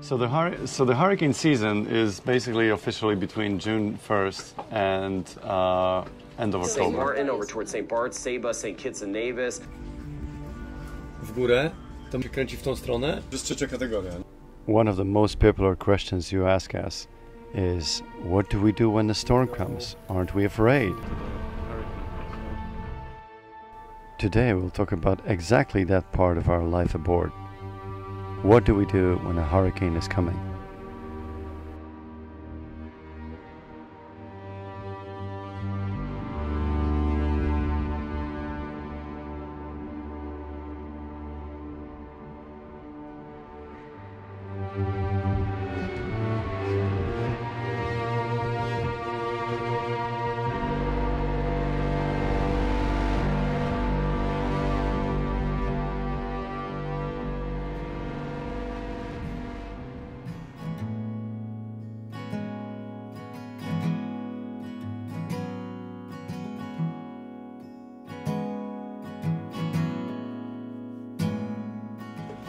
So the hur- so the hurricane season is basically officially between June 1st and uh, end of October. St. October. Martin over towards St. Bart, Saba, St. Kitts and Nevis. w górę, to się kręci w tą stronę. To jest trzecia kategoria. One of the most popular questions you ask us is what do we do when the storm comes? Aren't we afraid? Today we'll talk about exactly that part of our life aboard. What do we do when a hurricane is coming?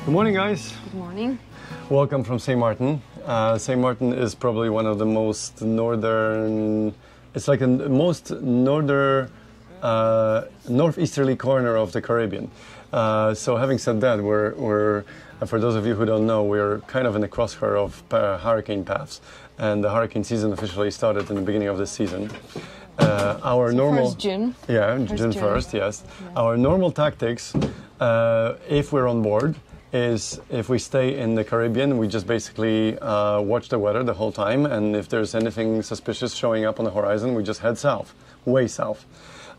Good morning, guys. Good morning. Welcome from St. Martin. Uh, St. Martin is probably one of the most northern, it's like the most northern, uh, northeasterly corner of the Caribbean. Uh, so, having said that, we're, we're for those of you who don't know, we're kind of in the crosshair of uh, hurricane paths, and the hurricane season officially started in the beginning of this season. Uh, our normal First June. yeah, First June. 1st, yes. Our normal tactics, uh, if we're on board, is if we stay in the Caribbean, we just basically uh, watch the weather the whole time, and if there's anything suspicious showing up on the horizon, we just head south, way south,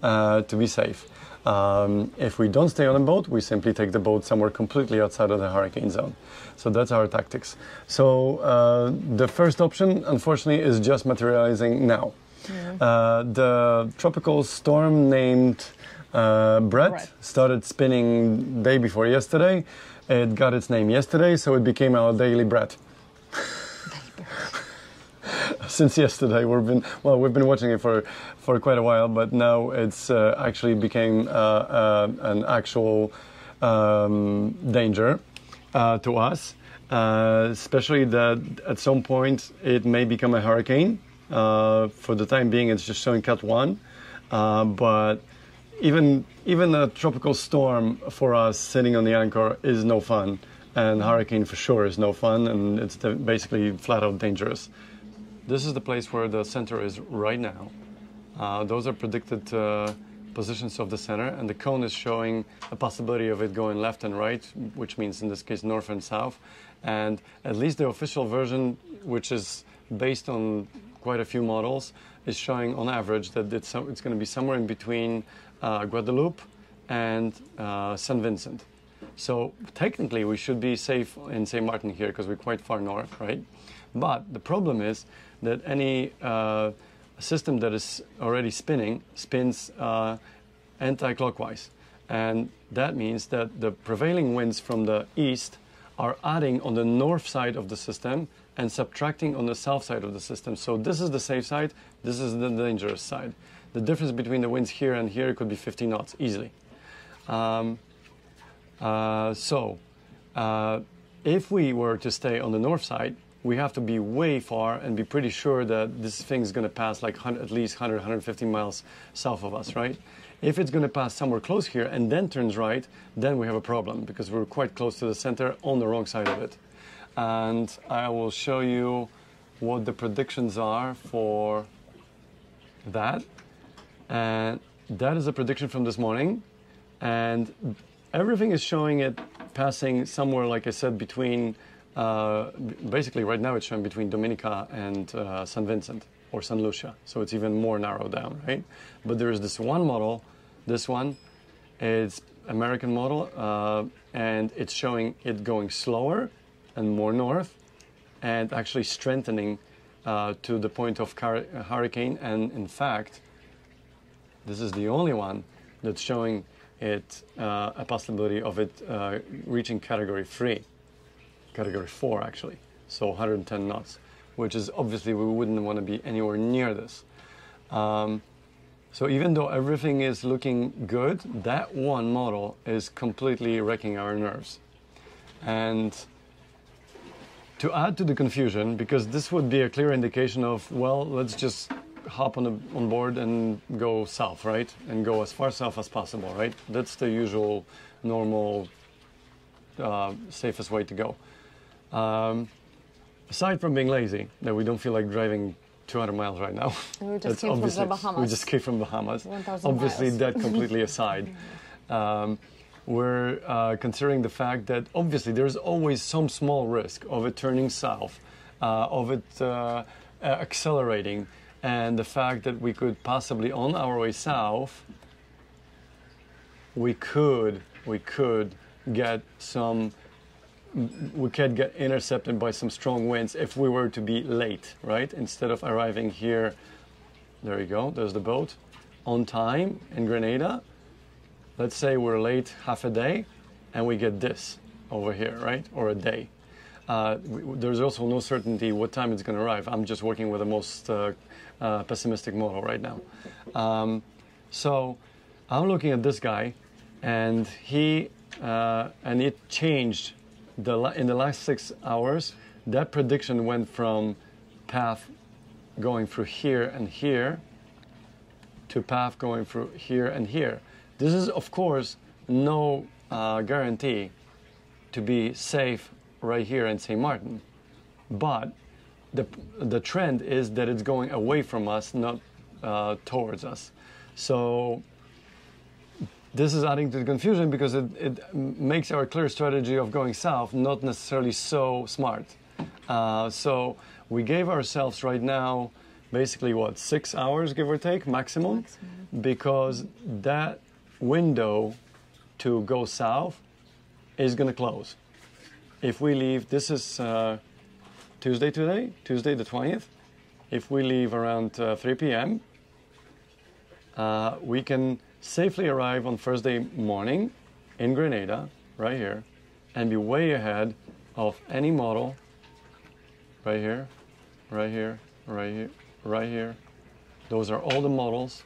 uh, to be safe. Um, if we don't stay on a boat, we simply take the boat somewhere completely outside of the hurricane zone. So that's our tactics. So uh, the first option, unfortunately, is just materializing now. Uh, the tropical storm named uh, Bret, Bret. started spinning day before yesterday. It got its name yesterday, so it became our daily bread. Since yesterday, we've been well, we've been watching it for for quite a while, but now it's uh, actually became uh, uh, an actual um, danger uh, to us. Uh, especially that at some point it may become a hurricane. Uh, for the time being, it's just showing Cat one, but even even a tropical storm for us sitting on the anchor is no fun, and hurricane for sure is no fun, and it's basically flat out dangerous. This is the place where the center is right now. Uh, those are predicted uh, positions of the center, and the cone is showing a possibility of it going left and right, which means in this case north and south. And at least the official version, which is based on quite a few models, is showing on average that it's, it's going to be somewhere in between Guadeloupe and uh, St. Vincent. So technically, we should be safe in St. Martin here because we're quite far north, right? But the problem is that any uh, system that is already spinning spins uh, anti-clockwise, and that means that the prevailing winds from the east are adding on the north side of the system and subtracting on the south side of the system. So this is the safe side, this is the dangerous side. The difference between the winds here and here could be 50 knots easily. Um, uh, so, uh, if we were to stay on the north side, we have to be way far and be pretty sure that this thing is going to pass like at least 100, 150 miles south of us, right? If it's going to pass somewhere close here and then turns right, then we have a problem because we're quite close to the center on the wrong side of it. And I will show you what the predictions are for that. And that is a prediction from this morning. And everything is showing it passing somewhere, like I said, between uh, basically right now it's showing between Dominica and uh, San Vincent or San Lucia. So it's even more narrowed down, right? But there is this one model, this one, it's American model, uh, and it's showing it going slower and more north, and actually strengthening uh, to the point of hurricane. And in fact, this is the only one that's showing it uh, a possibility of it uh, reaching category three, category four actually, so 110 knots, which is obviously we wouldn't want to be anywhere near this. Um, so even though everything is looking good, that one model is completely wrecking our nerves. And to add to the confusion, because this would be a clear indication of, well, let's just hop on, the, on board and go south, right? And go as far south as possible, right? That's the usual, normal, uh, safest way to go. Um, aside from being lazy, that we don't feel like driving 200 miles right now. We just came from the obviously- We Bahamas. just came from Bahamas. 1,000 Obviously, miles. that completely aside. Um, we're uh, considering the fact that obviously there's always some small risk of it turning south, uh, of it uh, uh, accelerating, and the fact that we could possibly, on our way south, we could we could get some we could get intercepted by some strong winds if we were to be late, right? Instead of arriving here, there you go, there's the boat, on time in Grenada. Let's say we're late half a day and we get this over here, right? Or a day. Uh, there's also no certainty what time it's going to arrive. I'm just working with the most uh, uh, pessimistic model right now. Um, so I'm looking at this guy, and he uh, and it changed the in the last six hours. That prediction went from path going through here and here to path going through here and here. This is, of course, no uh, guarantee to be safe right here in St. Martin, but the the trend is that it's going away from us, not uh, towards us. So this is adding to the confusion because it, it makes our clear strategy of going south not necessarily so smart. Uh, so we gave ourselves right now basically what six hours give or take maximum, Maximum. because that window to go south is going to close. If we leave, this is uh, Tuesday today, Tuesday the 20th. If we leave around uh, 3 p.m., uh, we can safely arrive on Thursday morning in Grenada, right here, and be way ahead of any model. Right here, right here, right here, right here. Those are all the models,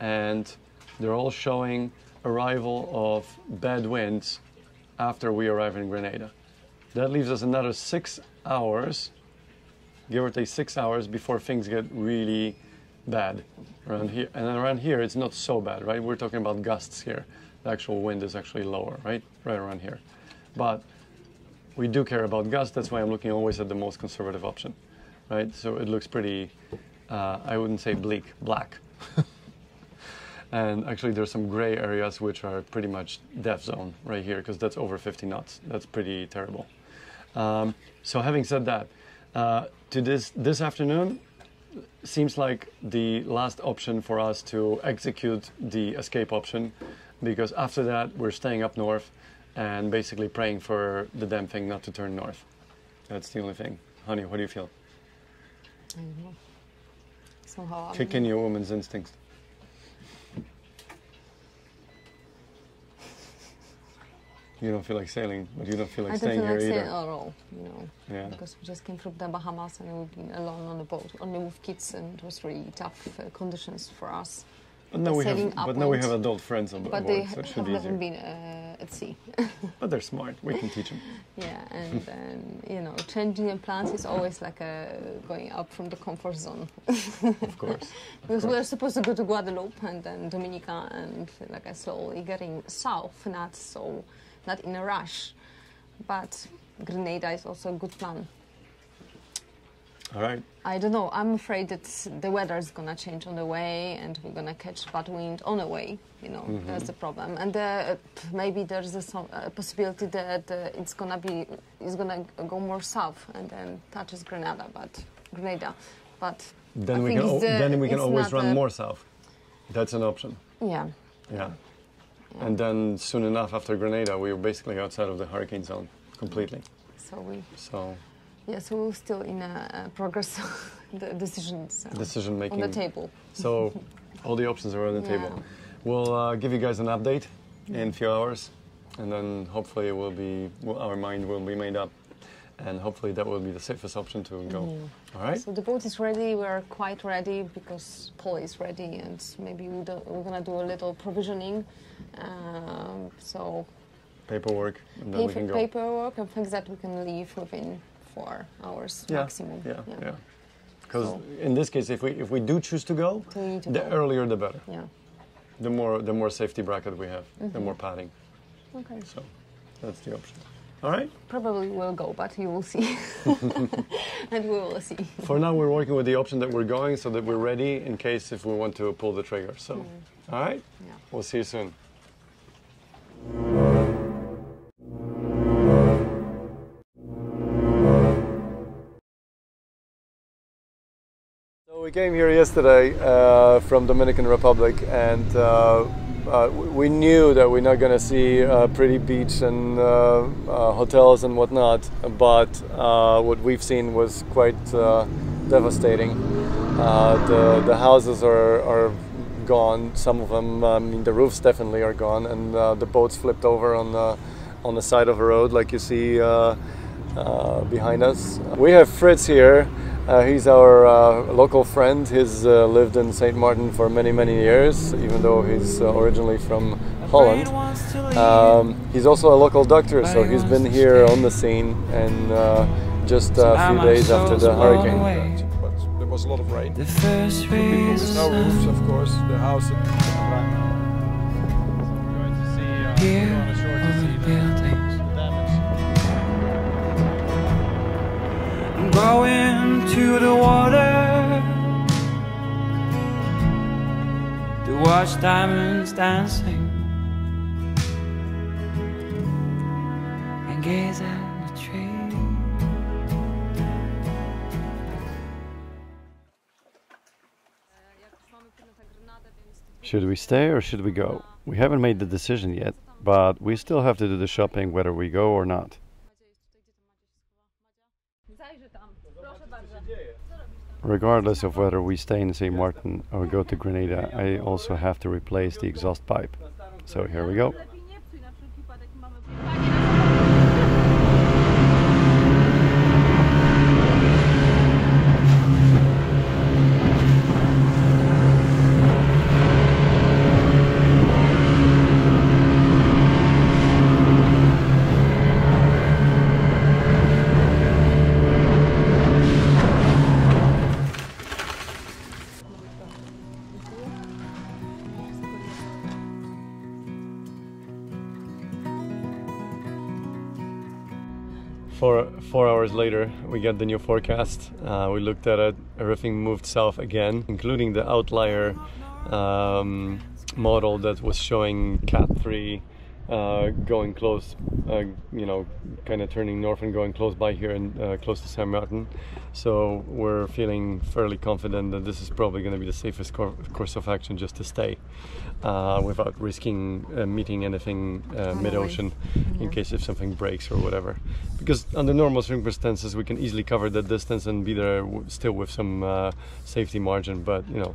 and they're all showing arrival of bad winds after we arrive in Grenada. That leaves us another six hours, give or take six hours, before things get really bad around here. And around here, it's not so bad, right? We're talking about gusts here. The actual wind is actually lower, right? Right around here. But we do care about gusts. That's why I'm looking always at the most conservative option, right? So it looks pretty, uh, I wouldn't say bleak, black. and actually, there's some gray areas which are pretty much death zone right here because that's over 50 knots. That's pretty terrible. Um, so having said that, uh, to this this afternoon, seems like the last option for us to execute the escape option because after that we're staying up north and basically praying for the damn thing not to turn north. That's the only thing. Honey, what do you feel? I don't know. Somehow, I'm- your woman's instincts. You don't feel like sailing, but you don't feel like I don't staying feel here like either. sailing at all, you know, Yeah. because we just came from the Bahamas and we've been alone on the boat, only with kids, and it was really tough uh, conditions for us. But now we have, but now we have adult friends on But board, they so it should be easier. been uh, at sea. But they're smart. We can teach them. yeah, and then you know, changing the plans is always like a going up from the comfort zone. Of course. Because we were supposed to go to Guadeloupe and then Dominica, and like I slowly getting south, not so, not in a rush. But Grenada is also a good plan. All right. I don't know. I'm afraid that the weather is gonna change on the way, and we're gonna catch bad wind on the way. You know, Mm-hmm. that's the problem. And uh, maybe there's a, a possibility that uh, it's gonna be, it's gonna go more south and then touches Grenada, but Grenada. But Then I we think can the- then we can always run more south. That's an option. Yeah. Yeah. And then soon enough after Grenada, we were basically outside of the hurricane zone completely. So we, So yeah, so we're still in a, progress the decisions uh, decision on the table. So all the options are on the table. We'll uh, give you guys an update in a few hours, and then hopefully it will be well, our mind will be made up, and hopefully that will be the safest option to go. All right. So the boat is ready. We're quite ready because Paul is ready, and maybe we we're gonna do a little provisioning. Um, so paperwork, and then we can go. paperwork and things that we can leave within four hours Yeah, maximum. Yeah, yeah. Because So- in this case, if we if we do choose to go, to the go. earlier the better. Yeah. The more the more safety bracket we have, Mm-hmm. the more padding. Okay. So that's the option. All right. Probably we'll go, but you will see. and we will see. For now, we're working with the option that we're going, so that we're ready in case if we want to pull the trigger. So, all right. Yeah. We'll see you soon. So we came here yesterday uh, from Dominican Republic, and uh, uh, we knew that we're not going to see a pretty beach and uh, uh, hotels and whatnot. But uh, what we've seen was quite uh, devastating. Uh, the the houses are are gone. Some of them, I mean, the roofs definitely are gone, and uh, the boats flipped over on the on the side of the road, like you see. Uh, uh, behind us. We have Fritz here. Uh, he's our uh, local friend. He's uh, lived in St. Martin for many, many years, even though he's uh, originally from Holland. Um, he's also a local doctor, so he's been here on the scene and uh, just a few days after the hurricane. Was a lot of rain. The first People with no roofs, of course. The house. We're going to see. Uh, Here we're on a shore to see the the, buildings. I'm going to the water to watch diamonds dancing and gaze at Should we stay or should we go? We haven't made the decision yet, but we still have to do the shopping whether we go or not. Regardless of whether we stay in St. Martin or go to Grenada, I also have to replace the exhaust pipe. So here we go. Four, four hours later, we get the new forecast. Uh, we looked at it. Everything moved south again, including the outlier um, model that was showing Cat 3 uh, going close, uh, you know, kind of turning north and going close by here and uh, close to San Martin. So we're feeling fairly confident that this is probably going to be the safest cour- course of action just to stay uh, without risking uh, meeting anything uh, mid ocean in case if something breaks or whatever. Because under normal circumstances, we can easily cover that distance and be there w- still with some uh, safety margin. But you know,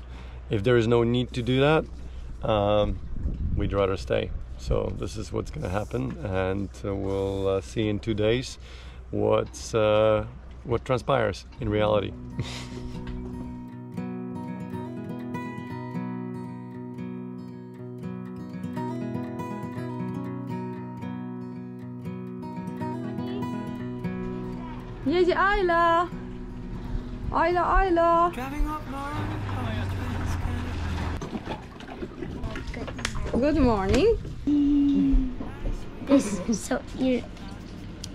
if there is no need to do that, um, we'd rather stay. So this is what's going to happen, and uh, we'll uh, see in two days what's uh, what transpires in reality. Jedzie Ayla! Ayla, Ayla! Driving up north. Good morning. This is so ear.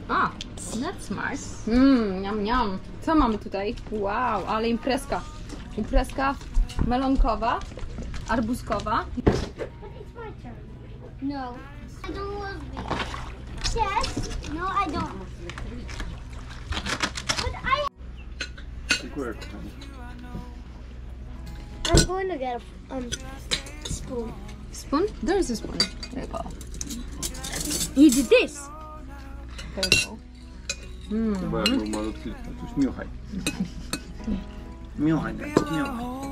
A, that's smart. Mmm, niam, niam. Co mamy tutaj? Wow, ale imprezka. Imprezka melonkowa, arbuzkowa. But it's my turn. No. I don't love me. Yes. No, I don't. But I. I'm going to get a um spoon. Spoon? There's a spoon. There you go. You did this. There you go. home of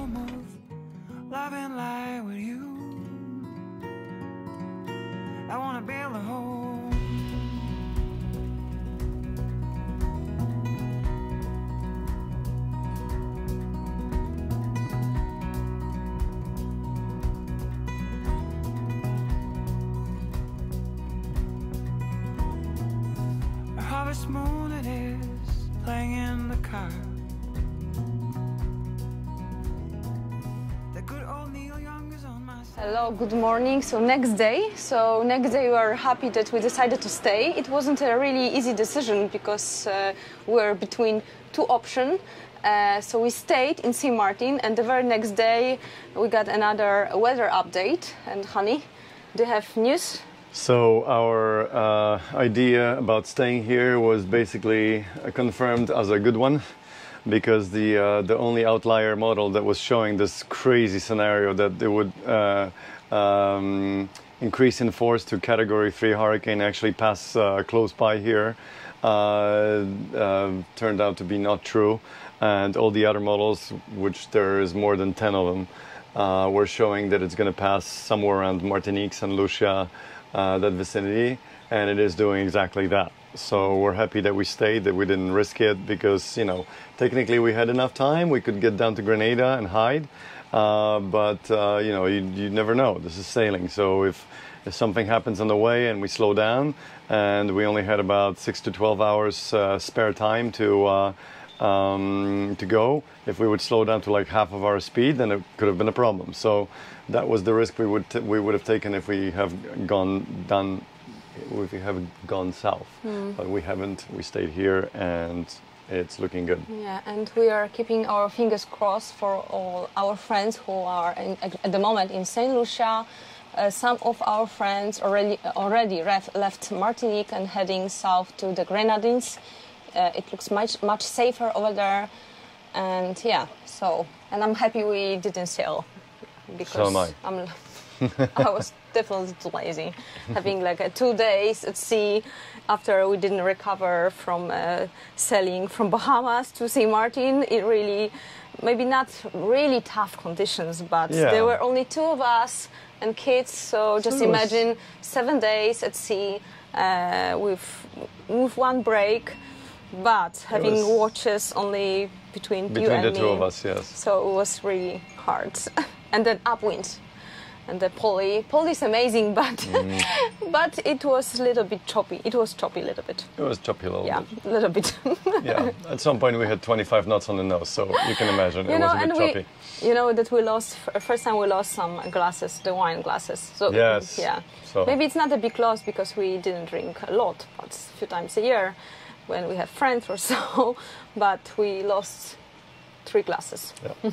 Hello, good morning. So next day, so next day we are happy that we decided to stay. It wasn't a really easy decision because uh, we were between two options. Uh, so we stayed in St. Martin, and the very next day we got another weather update. And honey, do you have news? So our uh, idea about staying here was basically confirmed as a good one, because the uh, the only outlier model that was showing this crazy scenario that it would uh, um, increase in force to Category Three hurricane actually pass uh, close by here uh, uh, turned out to be not true, and all the other models, which there is more than ten of them, uh, were showing that it's going to pass somewhere around Martinique, Saint Lucia, uh, that vicinity, and it is doing exactly that. So we're happy that we stayed, that we didn't risk it, because you know technically we had enough time. We could get down to Grenada and hide, uh, but uh, you know you, you never know. This is sailing, so if if something happens on the way and we slow down, and we only had about six to twelve hours uh, spare time to. Uh, um, to go. If we would slow down to like half of our speed, then it could have been a problem. So that was the risk we would t- we would have taken if we have gone done if we have gone south. But we haven't. We stayed here, and it's looking good. Yeah, and we are keeping our fingers crossed for all our friends who are in, at the moment in Saint Lucia. Uh, some of our friends already already ref, left Martinique and heading south to the Grenadines. Uh, it looks much much safer over there, and yeah. So, and I'm happy we didn't sail because am I. I'm I was definitely too lazy. Having like uh, two days at sea after we didn't recover from uh, sailing from Bahamas to St. Martin, it really, maybe not really tough conditions, but Yeah. there were only two of us and kids. So just it was- imagine seven days at sea uh, with with one break, but having watches only between, you and me. Between the two of us, yes. So it was really hard. and then upwind. And the pulley, pulley is amazing, but Mm. but it was a little bit choppy. It was choppy a little bit. It was choppy a little Yeah, bit. Yeah, a little bit. Yeah. At some point we had 25 knots on the nose, so you can imagine you it know, was a and bit we, choppy. you know that we lost first time we lost some glasses, the wine glasses. So Yes. yeah. So- Maybe it's not a big loss because we didn't drink a lot, but a few times a year when we have friends or so. But we lost three glasses. Yeah.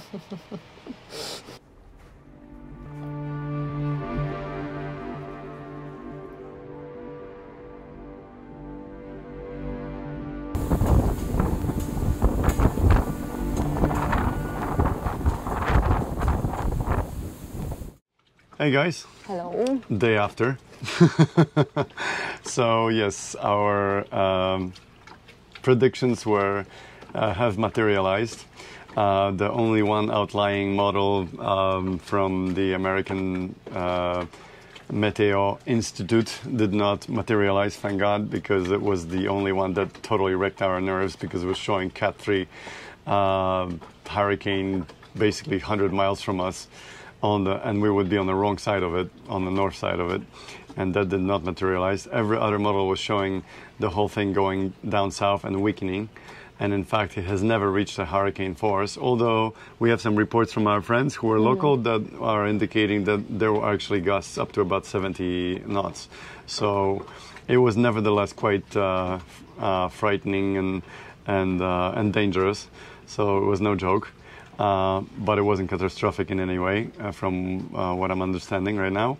Hey guys, Hello. day after. so yes, our um, predictions were uh, have materialized. Uh, the only one outlying model um, from the American uh, Meteo Institute did not materialize, thank God, because it was the only one that totally wrecked our nerves because it was showing Cat 3 uh, hurricane basically 100 miles from us on the and we would be on the wrong side of it on the north side of it and that did not materialize. Every other model was showing the whole thing going down south and weakening and in fact it has never reached a hurricane force although we have some reports from our friends who are local that are indicating that there were actually gusts up to about 70 knots. So it was nevertheless quite uh, uh, frightening and and uh, and dangerous. So it was no joke uh, but it wasn't catastrophic in any way, uh, from uh, what I'm understanding right now.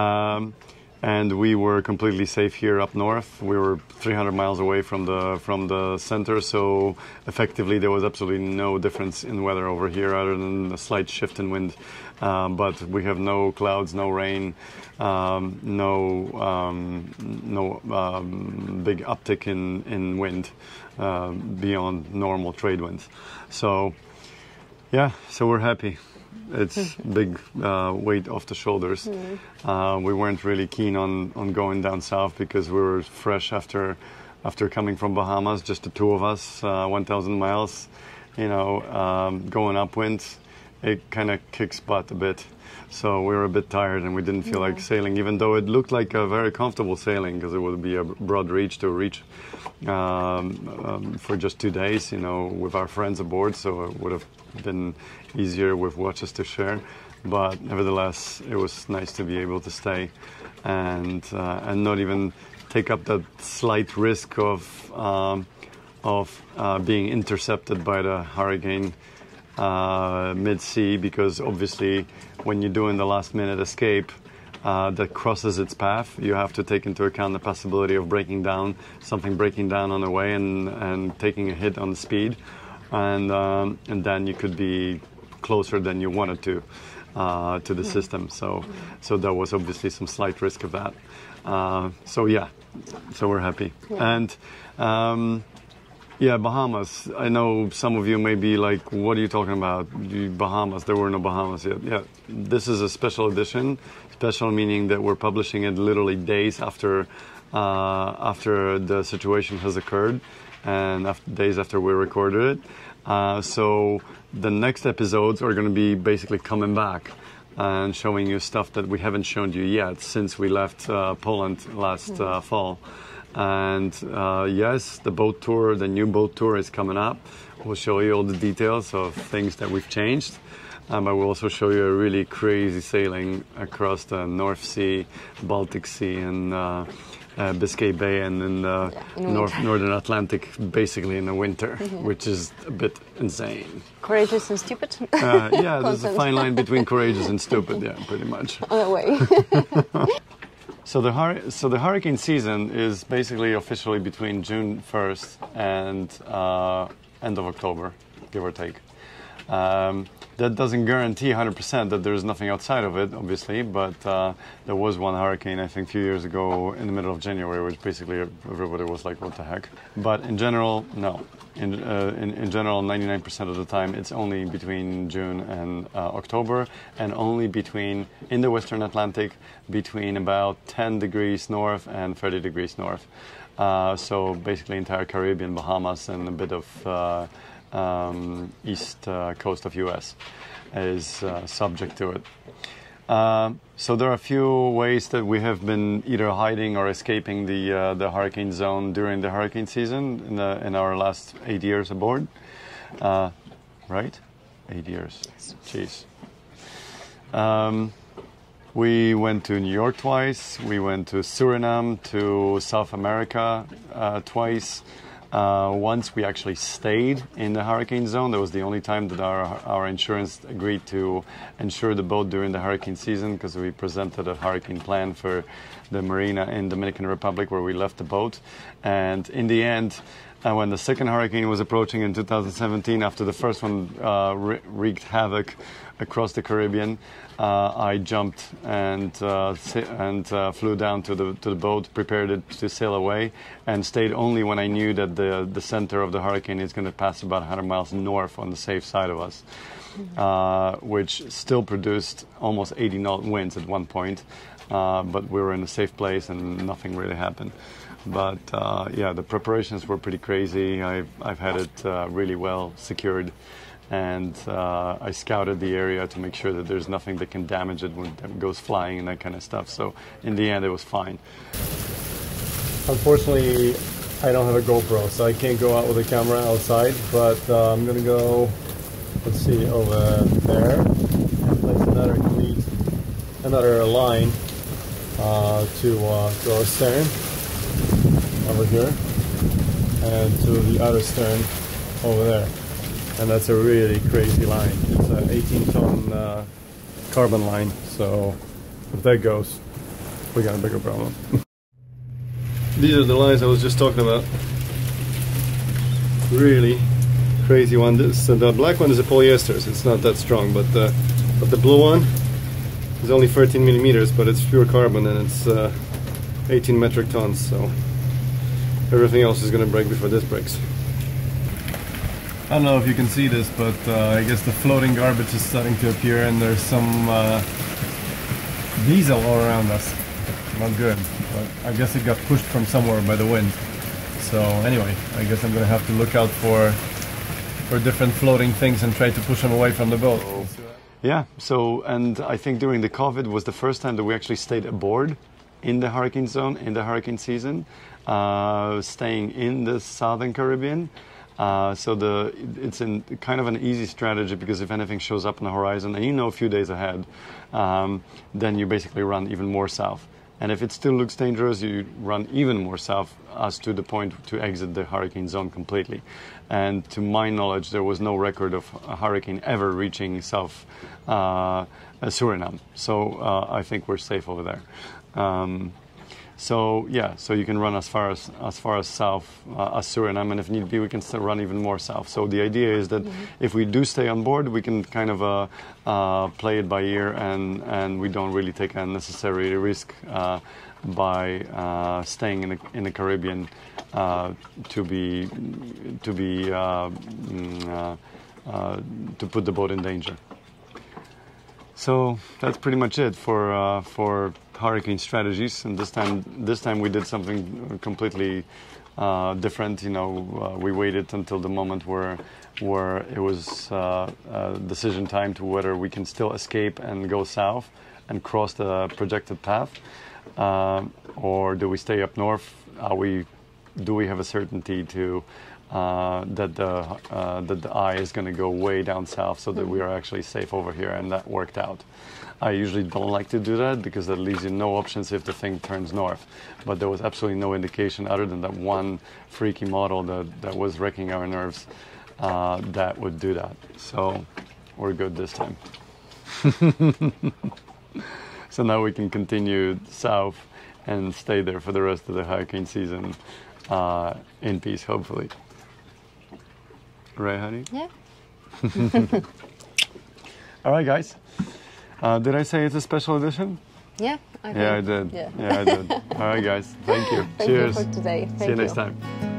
Um, and we were completely safe here up north. We were 300 miles away from the from the center, so effectively there was absolutely no difference in weather over here, other than a slight shift in wind. Um, but we have no clouds, no rain, um, no um, no um, big uptick in in wind uh, beyond normal trade winds. So. Yeah, so we're happy. It's big uh, weight off the shoulders. Uh, we weren't really keen on, on going down south because we were fresh after after coming from Bahamas, just the two of us, uh, 1,000 miles, you know, um, going upwind. It kind of kicks butt a bit. So we were a bit tired and we didn't feel like sailing, even though it looked like a very comfortable sailing because it would be a broad reach to reach um, um, for just two days, you know, with our friends aboard. So it would have been easier with watches to share. But nevertheless, it was nice to be able to stay and uh, and not even take up that slight risk of um, of uh, being intercepted by the hurricane uh, mid sea because obviously when you're doing the last minute escape uh, that crosses its path, you have to take into account the possibility of breaking down, something breaking down on the way and, and taking a hit on the speed. And, um, and then you could be closer than you wanted to uh, to the system. So, so there was obviously some slight risk of that. Uh, so yeah, so we're happy. And um, yeah, Bahamas. I know some of you may be like, "What are you talking about? Bahamas? There were no Bahamas yet." Yeah, this is a special edition. Special meaning that we're publishing it literally days after uh, after the situation has occurred, and after, days after we recorded it. Uh, so the next episodes are going to be basically coming back and showing you stuff that we haven't shown you yet since we left uh, Poland last uh, fall. And uh, yes, the boat tour, the new boat tour is coming up. We'll show you all the details of things that we've changed. Um, but we'll also show you a really crazy sailing across the North Sea, Baltic Sea, and uh, uh, Biscay Bay, and in the in North. Northern Atlantic, basically in the winter, which is a bit insane. Courageous and stupid. Uh, yeah, there's a fine line between courageous and stupid. Yeah, pretty much. On the way. So the hur- so the hurricane season is basically officially between June 1st and uh, end of October, give or take. Um, that doesn't guarantee 100% that there's nothing outside of it, obviously, but uh, there was one hurricane, I think, a few years ago in the middle of January, which basically everybody was like, what the heck? But in general, no. In, uh, in, in general, 99% of the time, it's only between June and uh, October, and only between, in the Western Atlantic, between about 10 degrees north and 30 degrees north. Uh, so basically, entire Caribbean, Bahamas, and a bit of uh, um, east uh, coast of U.S. is uh, subject to it. Uh, so there are a few ways that we have been either hiding or escaping the uh, the hurricane zone during the hurricane season in, the, in our last eight years aboard. Uh, right, eight years. Jeez. Um, we went to New York twice. We went to Suriname, to South America uh, twice. Uh, once we actually stayed in the hurricane zone. That was the only time that our, our insurance agreed to insure the boat during the hurricane season because we presented a hurricane plan for the marina in Dominican Republic where we left the boat. And in the end, uh, when the second hurricane was approaching in 2017, after the first one uh, wre- wreaked havoc across the Caribbean, uh, I jumped and uh, and uh, flew down to the to the boat, prepared it to sail away, and stayed only when I knew that the the center of the hurricane is going to pass about 100 miles north on the safe side of us, uh, which still produced almost 80 knot winds at one point, uh, but we were in a safe place and nothing really happened. But uh, yeah, the preparations were pretty crazy. I've I've had it uh, really well secured and uh, I scouted the area to make sure that there's nothing that can damage it when it goes flying and that kind of stuff. So in the end, it was fine. Unfortunately, I don't have a GoPro, so I can't go out with a camera outside. But uh, I'm gonna go. Let's see over there and place another another line uh, to uh, to our stern over here, and to the other stern over there and that's a really crazy line. It's an 18 ton uh, carbon line, so if that goes, we got a bigger problem. These are the lines I was just talking about. Really crazy one. This uh, the black one is a polyester, so it's not that strong, but the but the blue one is only 13 millimeters, but it's pure carbon and it's uh, 18 metric tons. So everything else is gonna break before this breaks. I don't know if you can see this, but uh, I guess the floating garbage is starting to appear and there's some uh, diesel all around us. Not good, but I guess it got pushed from somewhere by the wind. So anyway, I guess I'm gonna have to look out for for different floating things and try to push them away from the boat. Yeah. So, and I think during the COVID was the first time that we actually stayed aboard in the hurricane zone in the hurricane season, uh, staying in the southern Caribbean. Uh, so the it's in kind of an easy strategy because if anything shows up on the horizon and you know a few days ahead, um, then you basically run even more south. And if it still looks dangerous, you run even more south as to the point to exit the hurricane zone completely. And to my knowledge, there was no record of a hurricane ever reaching South uh, Suriname. So uh, I think we're safe over there. Um, so yeah, so you can run as far as as far as south uh, as Suriname, and if need be, we can still run even more south. So the idea is that if we do stay on board, we can kind of uh, uh, play it by ear, and and we don't really take unnecessary risk uh, by uh, staying in the in the Caribbean uh, to be to be mm, uh, uh, to put the boat in danger. So that's pretty much it for uh, for hurricane strategies. And this time, this time we did something completely uh, different. You know, uh, we waited until the moment where where it was uh, uh, decision time to whether we can still escape and go south and cross the projected path, uh, or do we stay up north? Are we do we have a certainty to uh, that the uh, that the eye is going to go way down south so that we are actually safe over here, and that worked out. I usually don't like to do that because that leaves you no options if the thing turns north. But there was absolutely no indication other than that one freaky model that, that was wrecking our nerves uh, that would do that. So we're good this time. so now we can continue south and stay there for the rest of the hurricane season uh, in peace, hopefully. Right, honey? Yeah. All right, guys. Uh, did I say it's a special edition? Yeah. I Yeah, I did. Yeah. I did. All right, guys. Thank you. Thank Cheers. you for today. Thank See you next time.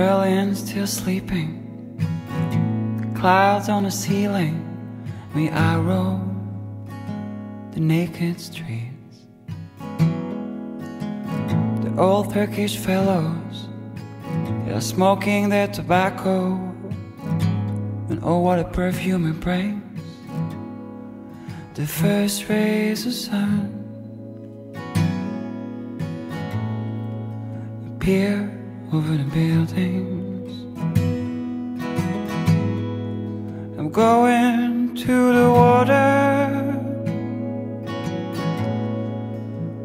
Berlin still sleeping. Clouds on the ceiling. We arrow the naked streets. The old Turkish fellows, they are smoking their tobacco. And oh, what a perfume it brings. The first rays of sun appear over the buildings. I'm going to the water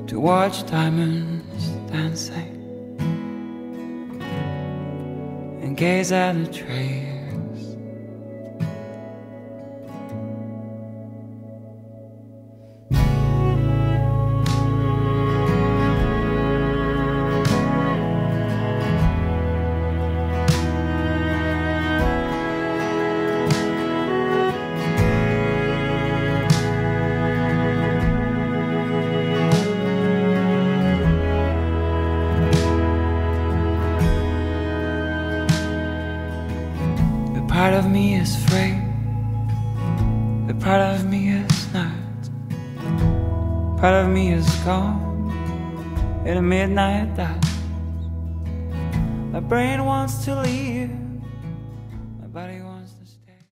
to watch diamonds dancing and gaze at the trees.